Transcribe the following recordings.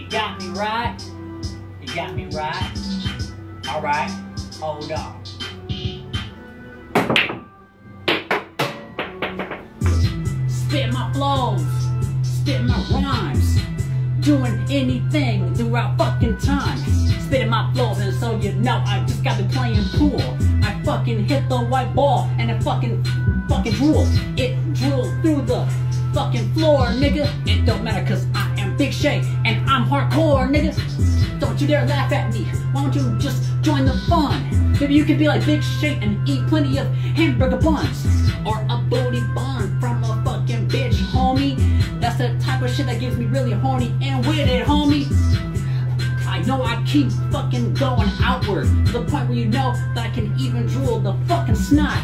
You got me right. You got me right. Alright, hold on. Spit my flows, spit my rhymes, doing anything throughout fucking time. Spitting my flows, and so you know I just got to playing pool. I fucking hit the white ball, and it fucking fucking drool. It drooled through the fucking floor, nigga. It don't matter, cause I Big Shay, and I'm hardcore, nigga. Don't you dare laugh at me. Why don't you just join the fun? Maybe you could be like Big Shay and eat plenty of hamburger buns. Or a booty bun from a fucking bitch, homie. That's the type of shit that gets me really horny and with it, homie. I know I keep fucking going outward to the point where you know that I can even drool the fucking snot.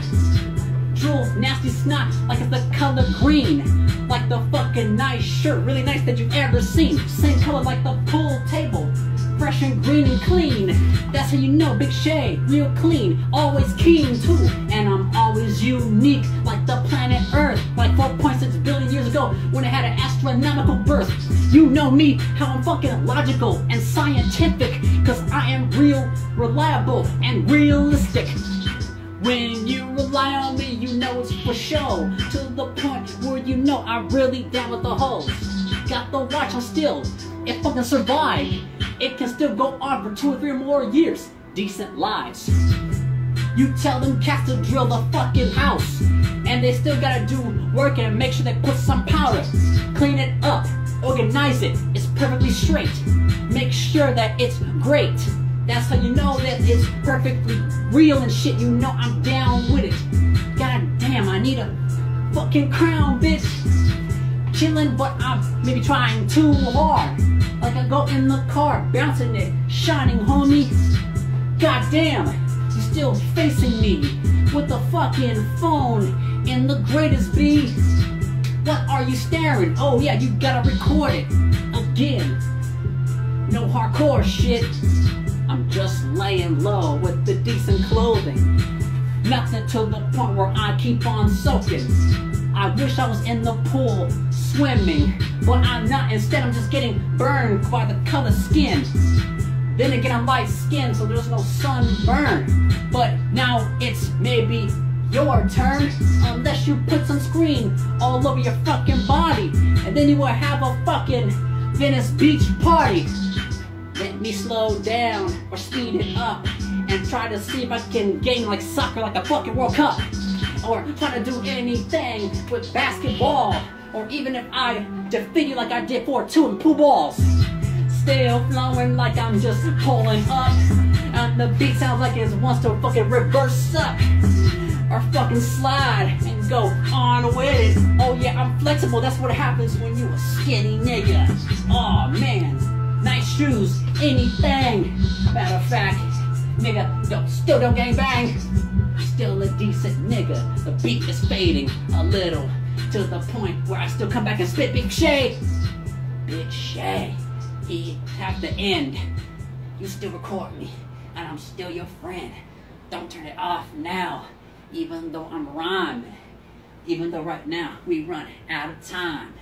Drool nasty snot like it's the color green. Like the fucking nice shirt, really nice that you've ever seen. Same color like the pool table. Fresh and green and clean. That's how you know Big Shay, real clean, always keen too. And I'm always unique, like the planet Earth, like 4.6 billion years ago when it had an astronomical birth. You know me, how I'm fucking logical and scientific, cause I am real, reliable, and realistic. When you rely on me, you know it's for show. To the point where you know I'm really down with the hoes. Got the watch on still. It fucking survived. It can still go on for two or three more years. Decent lives. You tell them cats to drill the fucking house. And they still gotta do work and make sure they put some powder. Clean it up. Organize it. It's perfectly straight. Make sure that it's great. That's how you know that it's perfectly real and shit. You know I'm down with it. God damn, I need a fucking crown, bitch. Chillin', but I'm maybe trying too hard. Like I go in the car, bouncing it, shining, homie. God damn, you still facing me with the fucking phone in the greatest B. What are you staring? Oh yeah, you gotta record it again. No hardcore shit. I'm just laying low with the decent clothing. Nothing to the point where I keep on soaking. I wish I was in the pool swimming, but I'm not. Instead, I'm just getting burned by the color skin. Then again, I'm light skinned, so there's no sunburn. But now it's maybe your turn, unless you put sunscreen all over your fucking body, and then you will have a fucking Venice Beach party. Let me slow down or speed it up and try to see if I can gain like soccer, like a fucking World Cup. Or try to do anything with basketball. Or even if I defeat you like I did for two in pool balls. Still flowing like I'm just pulling up. And the beat sounds like it wants to fucking reverse up. Or fucking slide and go on with it. Oh yeah, I'm flexible. That's what happens when you a skinny nigga. Oh man shoes, anything. Matter of fact, nigga, don't, still don't gang bang. I Still a decent nigga. The beat is fading a little to the point where I still come back and spit Big Shay. Big Shay, he have to end. You still record me, and I'm still your friend. Don't turn it off now, even though I'm rhyming. Even though right now we run out of time.